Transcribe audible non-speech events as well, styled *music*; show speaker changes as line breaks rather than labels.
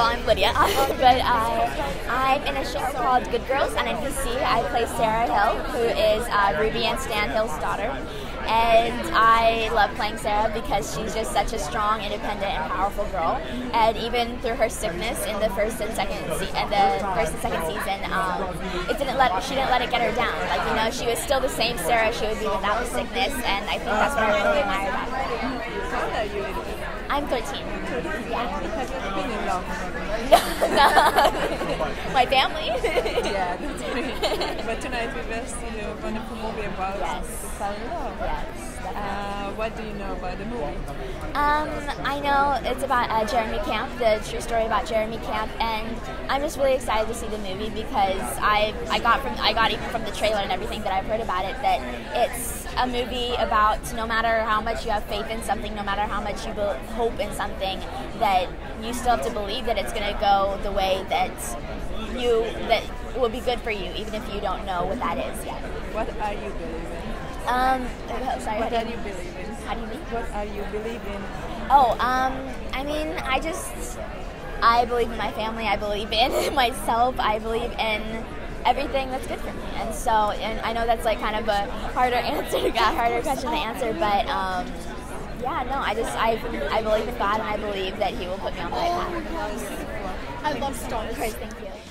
Well, I'm Lidya, but I, I'm in a show called Good Girls on NBC. I play Sarah Hill, who is uh, Ruby and Stan Hill's daughter. And I love playing Sarah because she's just such a strong, independent, and powerful girl. And even through her sickness in the first and second se- and the first and second season, um, it didn't let she didn't let it get her down. Like you know, she was still the same Sarah she would be without the sickness, and I think that's what I really admire about her.
How old are you, Lidya?
I'm 13. Yeah.
Have you been in love?
My family.
Yeah, that's great. but tonight we will see a wonderful movie about
Yes.
to fall in love.
yes.
Uh, what do you know about the movie?
Um, I know it's about uh, Jeremy Camp, the true story about Jeremy Camp, and I'm just really excited to see the movie because I I got from I got even from the trailer and everything that I've heard about it that it's a movie about no matter how much you have faith in something, no matter how much you hope in something, that you still have to believe that it's going to go the way that you that will be good for you, even if you don't know what that is yet.
What are you believing?
Um, sorry.
What are
do
you believing?
How do you mean?
What are you believing?
Oh, um, I mean, I just, I believe in my family. I believe in *laughs* myself. I believe in everything that's good for me. And so, and I know that's like kind of a harder *laughs* answer, a harder question to answer, but um, yeah, no, I just, I, I believe in God and I believe that He will put me on the right path.
I love Star Wars.
Thank you.